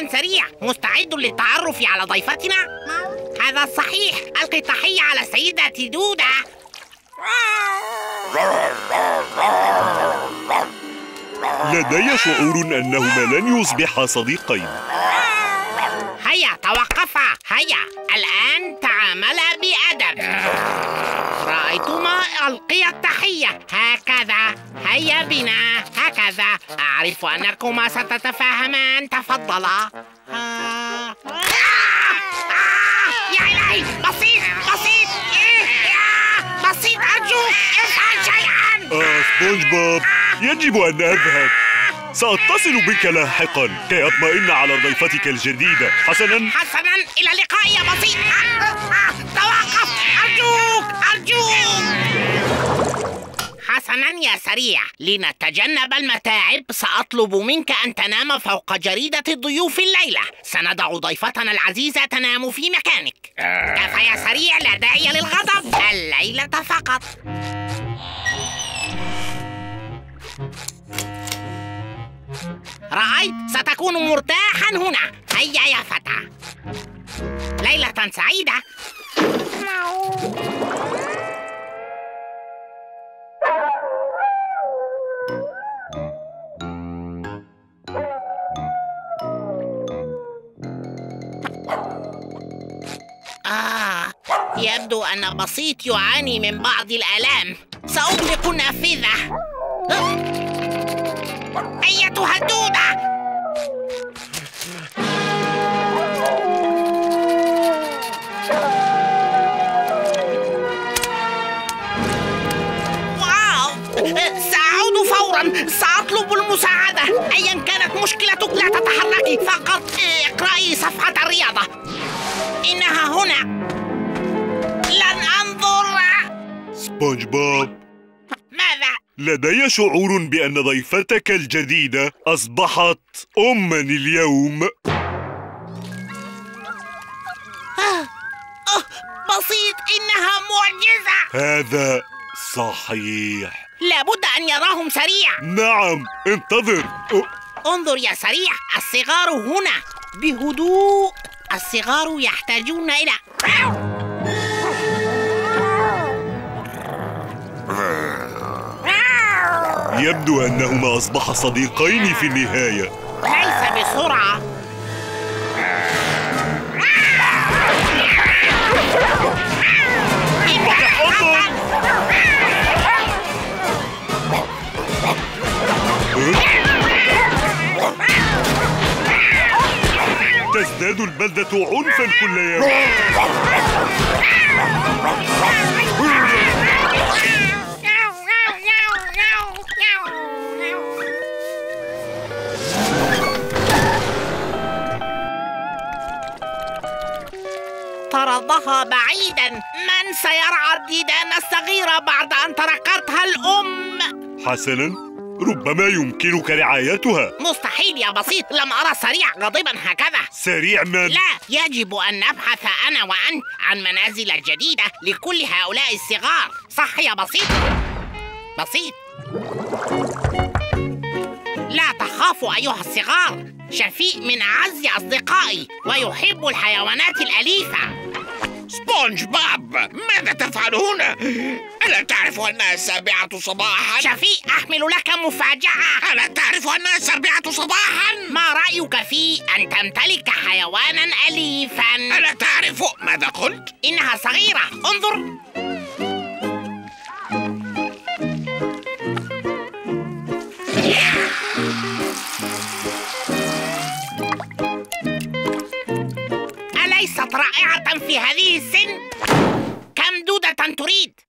حسنا سريع مستعد للتعرف على ضيفتنا؟ هذا صحيح. ألقي تحية على سيدة دودة لدي شعور أنهما لن يصبحا صديقين. هيا توقفا. هيا. الآن هكذا. هيا بنا. هكذا. أعرف أنكما ستتفاهمان. تفضلا. آه. آه! آه! يا إلهي بسيط بسيط! بسيط. أرجوك افعل شيئا. آه سبونج بوب. يجب أن أذهب. سأتصل بك لاحقا. كي أطمئن على ضيفتك الجديدة. حسنا. حسنا. إلى اللقاء يا بسيط. يا سريع. لنتجنب المتاعب سأطلب منك أن تنام فوق جريدة الضيوف الليلة. سندع ضيفتنا العزيزة تنام في مكانك. كفى يا سريع؟ لا داعي للغضب. الليلة فقط. رأيت؟ ستكون مرتاحا هنا. هيا يا فتى ليلة سعيدة. يبدو أن بسيط يعاني من بعض الآلام. سأغلق النافذة. أيتها الدودة! سأعود فورا. سأطلب المساعدة. أيا كانت مشكلتك لا تتحركي. فقط اقرأي صفحة الرياضة. إنها هنا. سبونج بوب. ماذا؟ لدي شعور بأن ضيفتك الجديدة أصبحت أما اليوم. أه بسيط إنها معجزة. هذا صحيح. لابد أن يراهم سريع نعم انتظر. انظر يا سريع الصغار هنا. بهدوء الصغار يحتاجون إلى. يبدو أنهما أصبحا صديقين في النهاية. ليس بسرعة. تزداد البلدة عنفا كل يوم. طردها بعيدا. من سيرعى الديدان الصغيرة بعد أن تركتها الأم. حسنا. ربما يمكنك رعايتها. مستحيل يا بسيط. لم أرى سريع غاضبا هكذا. سريع من؟ لا. يجب أن نبحث أنا وأنت عن منازل جديدة لكل هؤلاء الصغار. صح يا بسيط؟ بسيط. لا تخافوا أيها الصغار. شفيق من أعز أصدقائي ويحب الحيوانات الأليفة سبونج بوب ماذا تفعل هنا؟ ألا تعرف أنها السابعة صباحا؟ شفيق أحمل لك مفاجأة ألا تعرف أنها السابعة صباحا؟ ما رأيك في أن تمتلك حيوانا أليفا؟ ألا تعرف ماذا قلت؟ إنها صغيرة انظر رائعة في هذه السن؟ كم دودة تريد؟